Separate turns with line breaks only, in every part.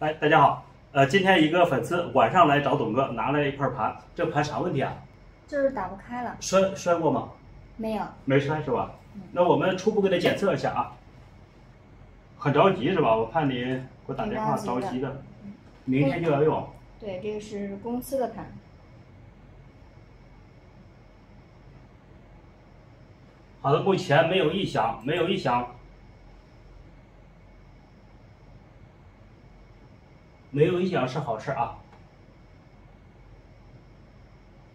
哎，大家好，呃，今天一个粉丝晚上来找董哥，拿了一块盘，这盘啥问题啊？
就是打不开了，
摔摔过吗？
没有，
没摔是吧
嗯？
那我们初步给他检测一下啊。很着急是吧？我看你给我打电话
着急的，
明天就要用。
对，这个是公司的盘，
好的，目前没有异响，没有异响，没有异响是好事啊。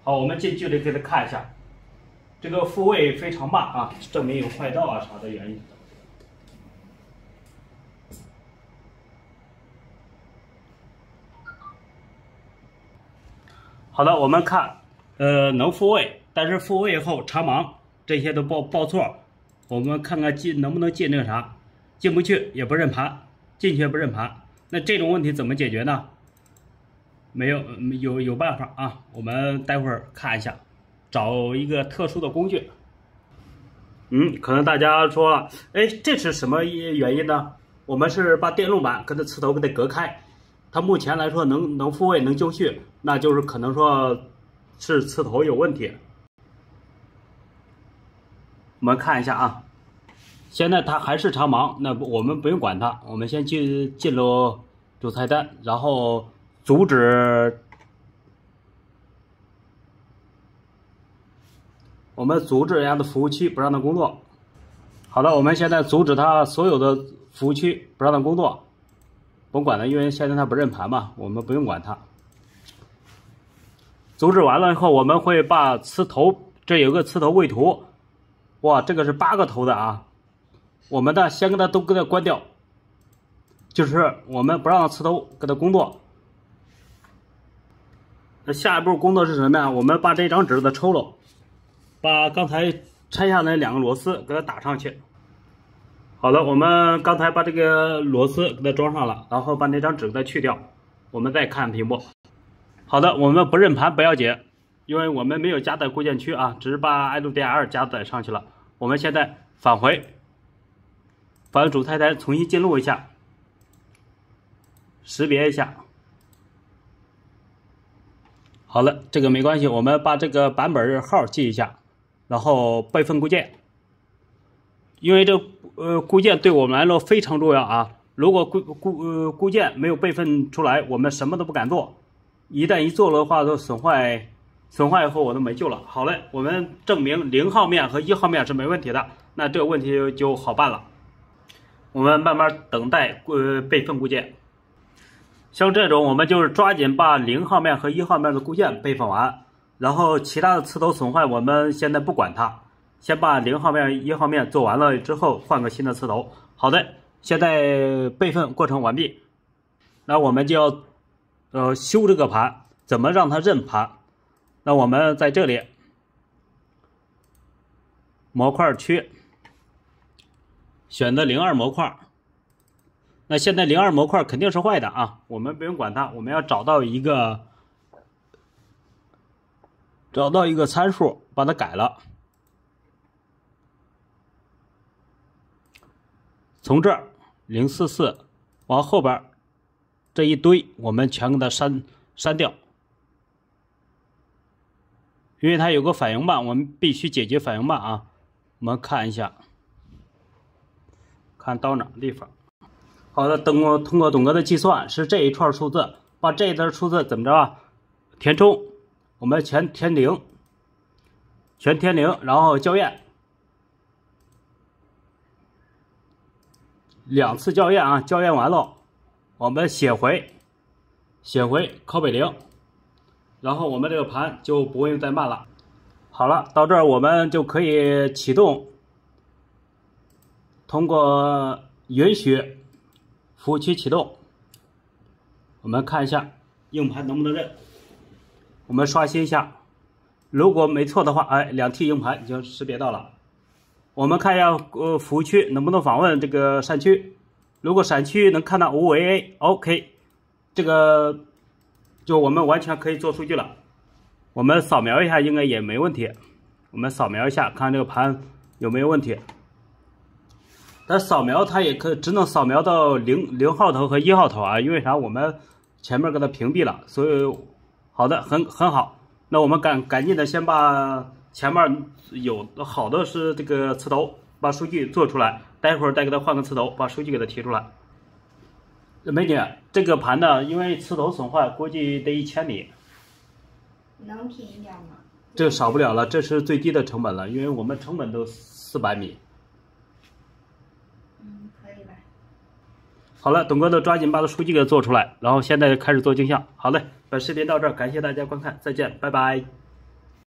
好，我们近距离给他看一下，这个复位非常慢啊，证明有坏道啊啥的原因。好的，我们看，呃，能复位，但是复位后长盲这些都报报错，我们看看进能不能进那个啥，进不去也不认盘，进去也不认盘，那这种问题怎么解决呢？没有，有有办法啊，我们待会儿看一下，找一个特殊的工具。嗯，可能大家说了，哎，这是什么原因呢？我们是把电路板跟它磁头给它隔开，它目前来说能能复位能就绪，那就是可能说是磁头有问题。我们看一下啊，现在他还是长盲，那不我们不用管他，我们先进进入主菜单，然后阻止我们阻止人家的服务区，不让他工作。好的，我们现在阻止他所有的服务区，不让他工作，甭管他，因为现在他不认盘嘛，我们不用管他。阻止完了以后，我们会把磁头，这有个磁头位图，哇，这个是八个头的啊，我们呢先给它都给它关掉，就是我们不让磁头给它工作。那下一步工作是什么呀？我们把这张纸给它抽了，把刚才拆下来两个螺丝给它打上去。好了，我们刚才把这个螺丝给它装上了，然后把那张纸给它去掉，我们再看屏幕。好的，我们不认盘不要紧，因为我们没有加载固件区啊，只是把 LDR 加载上去了。我们现在返回，把主菜单，重新进入一下，识别一下。好了，这个没关系，我们把这个版本号记一下，然后备份固件，因为这呃固件对我们来说非常重要啊。如果固固呃固件没有备份出来，我们什么都不敢做。一旦一做了的话，都损坏，损坏以后我都没救了。好嘞，我们证明零号面和一号面是没问题的，那这个问题就好办了。我们慢慢等待呃备份固件。像这种，我们就是抓紧把零号面和一号面的固件备份完，然后其他的磁头损坏，我们现在不管它，先把零号面、一号面做完了之后，换个新的磁头。好的，现在备份过程完毕，那我们就要。呃，修这个盘怎么让它认盘？那我们在这里模块区选择零二模块。那现在零二模块肯定是坏的啊，我们不用管它，我们要找到一个找到一个参数，把它改了。从这儿零四四往后边。这一堆我们全给它删删掉，因为它有个反应慢，我们必须解决反应慢啊。我们看一下，看到哪个地方？好的，通过通过董哥的计算是这一串数字，把这一段数字怎么着啊？填充，我们全填零，全填零，然后校验，两次校验啊，校验完了。我们写回，写回 copy 零，然后我们这个盘就不会再慢了。好了，到这儿我们就可以启动，通过允许服务区启动。我们看一下硬盘能不能认，我们刷新一下，如果没错的话，哎，两 T 硬盘已经识别到了。我们看一下呃服务区能不能访问这个扇区。如果闪区能看到 OVA，OK，这个就我们完全可以做数据了。我们扫描一下，应该也没问题。我们扫描一下，看这个盘有没有问题。但扫描它也可只能扫描到零零号头和一号头啊，因为啥？我们前面给它屏蔽了，所以好的，很很好。那我们赶赶紧的先把前面有好的是这个磁头，把数据做出来，待会儿再给它换个磁头，把数据给它提出来。美女，这个盘呢，因为磁头损坏，估计得一千米，
能便宜点吗？
这少不了了，这是最低的成本了，因为我们成本都四百米。
可以吧。
好了，董哥都抓紧把这数据给做出来，然后现在开始做镜像。好嘞，本视频到这儿，感谢大家观看，再见，拜拜。